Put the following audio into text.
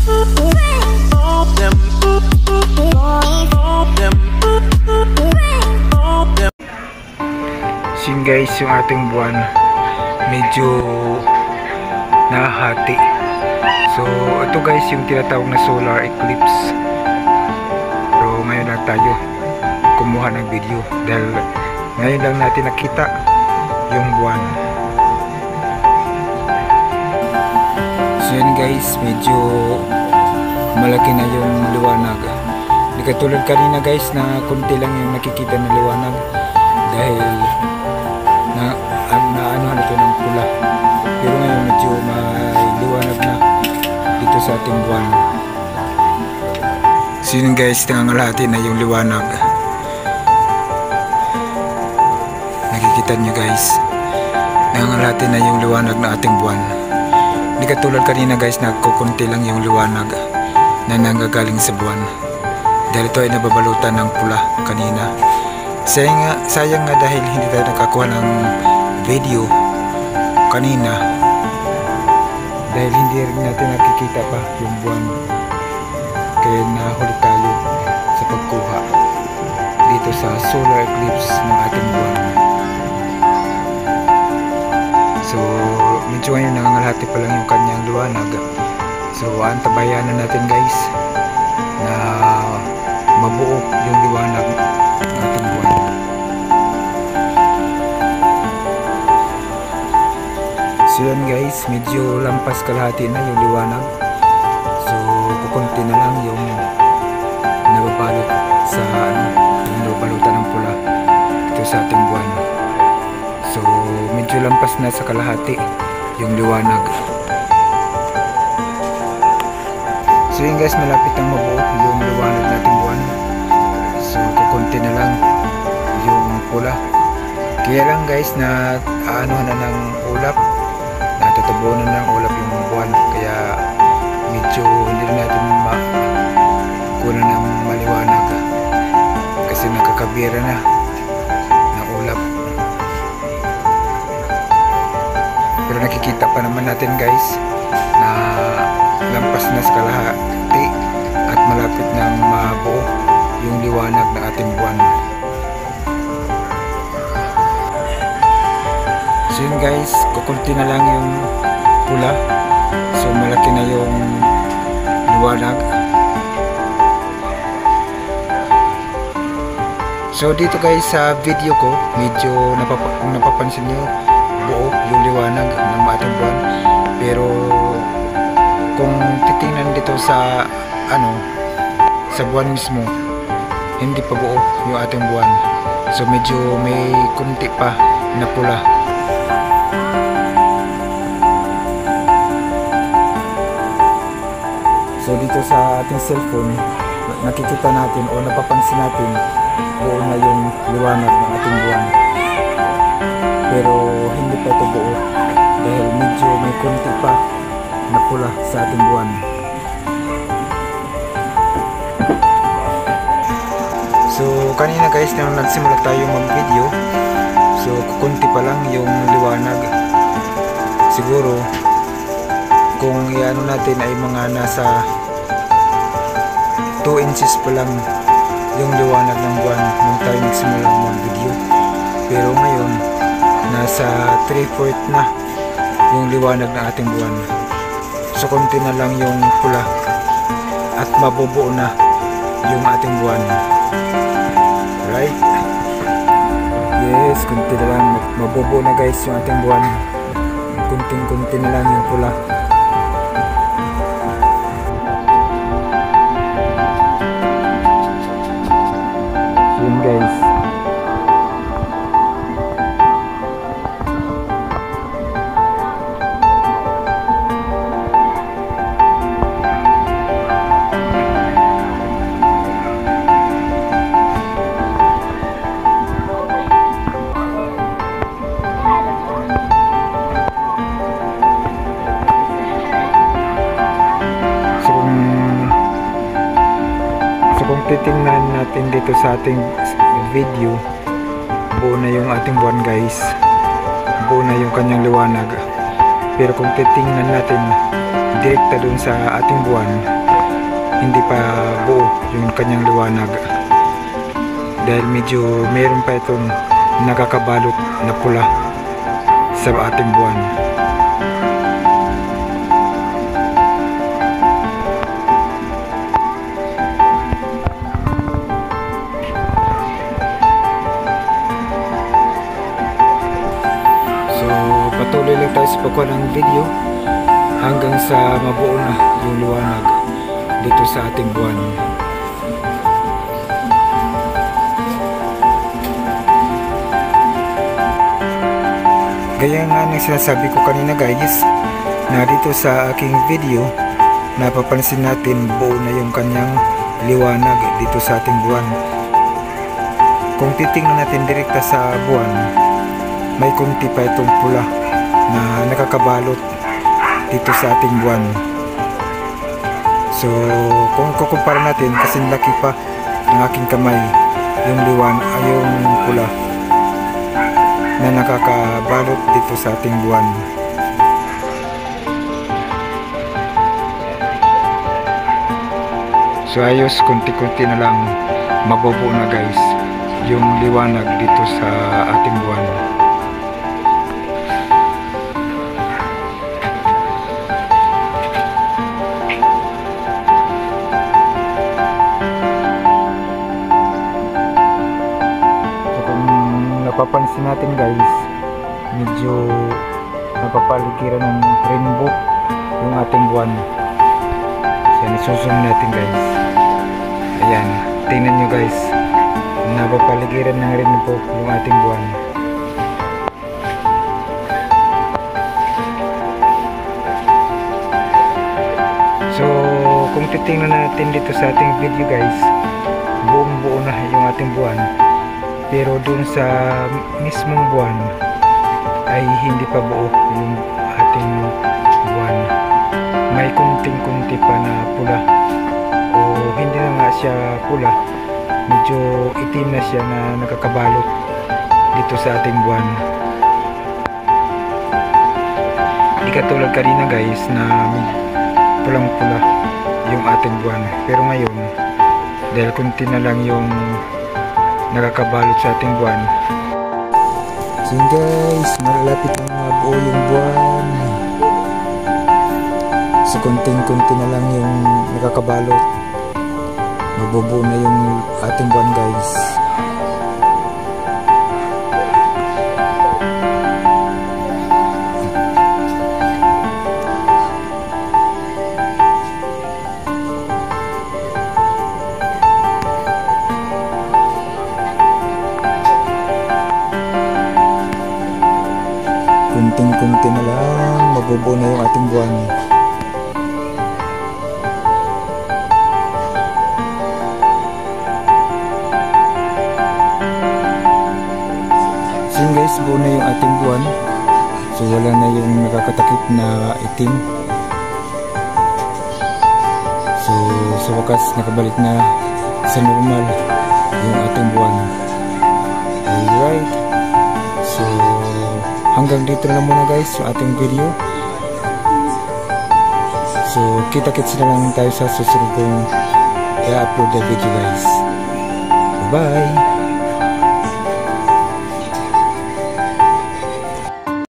Sin guys, yung ating buwan medyo nahati. So, ito guys yung tinatawag na solar eclipse. Pero ngayon lang tayo kumuha ng video dahil ngayon lang natin nakita yung buwan. So yun guys medyo malaki na yung liwanag. Hindi katulad kanina guys na konti lang yung nakikita na liwanag. Dahil na, na, ano ito ng pula. Pero ngayon medyo may liwanag na dito sa ating buwan. So yun guys nangangalati na yung liwanag? Nakikita nyo guys nangangalati na yung liwanag na ating buwan hindi katulad kanina guys na lang yung liwanag na nanggagaling sa buwan. Dahil ito ay nababalutan ng pula kanina. Sayang sayang nga dahil hindi tayo nakakuha ng video kanina. Dahil hindi rin natin nakikita pa yung buwan. Kaya nahuli sa pagkuha dito sa solar eclipse ng ating buwan medyo ngayon nangangalhati pa lang yung kanyang liwanag so antabayan na natin guys na mabuo yung liwanag ng ating buwan So yun guys, medyo lampas kalahati na yung liwanag. So kukunti na lang yung nababalot sa ano, nababalutan ng pula ito sa ating buwan. So medyo lampas na sa kalahati yung liwanag. So yun guys, malapit ang mabuo yung liwanag nating buwan. So kukunti na lang yung pula. Kaya lang guys na ano na ng ulap natatabunan ng ulap yung buwan kaya medyo hindi rin natin makunan ng maliwanag kasi nakakabira na nakikita pa naman natin guys na lampas na sa kalahati at malapit ng mabuo yung liwanag ng ating buwan So yun guys, kukunti na lang yung pula. So malaki na yung liwanag. So dito guys sa video ko, medyo napapa kung napapansin nyo, buo yung liwanag ng ating buwan. Pero kung titingnan dito sa ano, sa buwan mismo, hindi pa buo yung ating buwan. So medyo may kunti pa na pula. So dito sa ating cellphone, nakikita natin o napapansin natin buo na yung liwanag ng ating buwan. Pero hindi pa ito buo dahil medyo may konti pa na pula sa ating buwan. So kanina guys nang nagsimula tayo mag-video, so kukunti pa lang yung liwanag. Siguro kung iano natin ay mga nasa 2 inches pa lang yung liwanag ng buwan nung tayo nagsimula mag-video. Pero ngayon, nasa 3-4 na yung liwanag ng ating buwan. So, konti na lang yung pula at mabubuo na yung ating buwan. Right? Yes, konti na lang. Mabubuo na guys yung ating buwan. Kunting-kunti na lang yung pula. yun guys dito sa ating video. Buo na yung ating buwan guys. Buo na yung kanyang liwanag. Pero kung titingnan natin direkta dun sa ating buwan hindi pa buo yung kanyang liwanag. Dahil medyo meron pa itong nakakabalot na pula sa ating buwan. Tayo sa pagkuha ng video hanggang sa mabuo na yung liwanag dito sa ating buwan. Gaya nga ng sinasabi ko kanina guys, na dito sa aking video, napapansin natin buo na yung kanyang liwanag dito sa ating buwan. Kung titingnan natin direkta sa buwan, may kunti pa itong pula na nakakabalot dito sa ating buwan. So, kung kukumpara natin, kasi laki pa ng aking kamay yung liwan ay yung pula na nakakabalot dito sa ating buwan. So ayos, kunti-kunti na lang mabubuo na guys yung liwanag dito sa ating buwan. Napapansin natin guys, medyo napapaligiran ng rainbow yung ating buwan. So yan, isusum natin guys. Ayan, tingnan nyo guys. Napapaligiran ng rainbow yung ating buwan. So, kung titingnan natin dito sa ating video guys, buong buo na yung ating buwan. Pero dun sa mismong buwan ay hindi pa buo yung ating buwan. May kunting-kunti pa na pula o hindi na nga siya pula. Medyo itim na siya na nakakabalot dito sa ating buwan. Hindi katulad kanina guys na pulang-pula yung ating buwan. Pero ngayon, dahil kunti na lang yung nakakabalot sa ating buwan. So guys, malapit na mabuo yung buwan. So kunting-kunti na lang yung nakakabalot. Mabubuo na yung ating buwan guys. Kunting-kunti na lang, mabubuo na yung ating buwan. So guys, buo na yung ating buwan. So wala na yung nakakatakip na itim. So sa wakas, nakabalik na sa normal yung ating buwan. Alright. Hanggang dito na muna guys yung ating video. So kita-kits na lang tayo sa susunod kong i-upload na video guys. Bye!